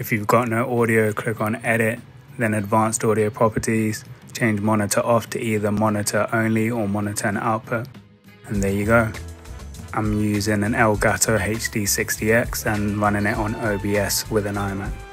If you've got no audio, click on edit, then advanced audio properties, change monitor off to either monitor only or monitor and output. And there you go. I'm using an Elgato HD60X and running it on OBS with an iMac.